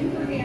you for me.